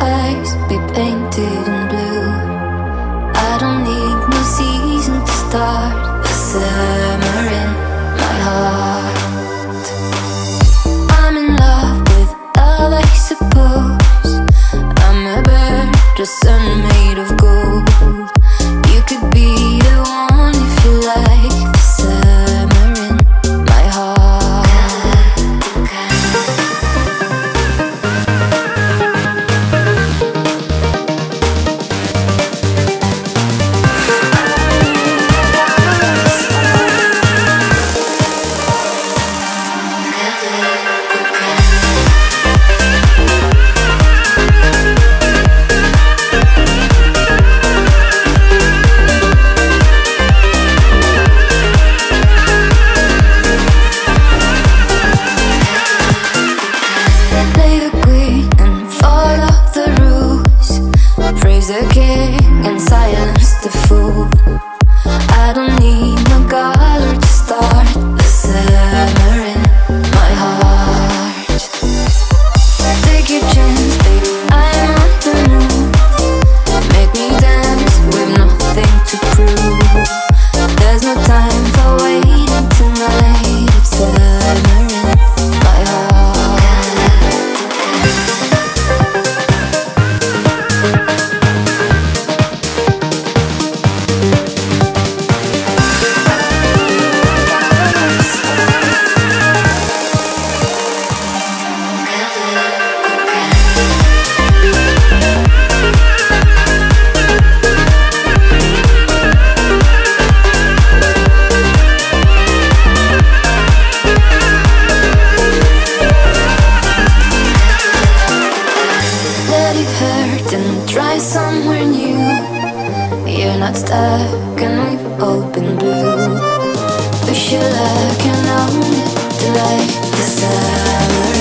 Eyes be painted in blue. I don't need no season to start the summer in my heart. I'm in love with love, I suppose. I'm a bird, just made of. I don't need no color can try somewhere new. You're not stuck, and we've all been blue. Wish you luck and own it, meet the summer.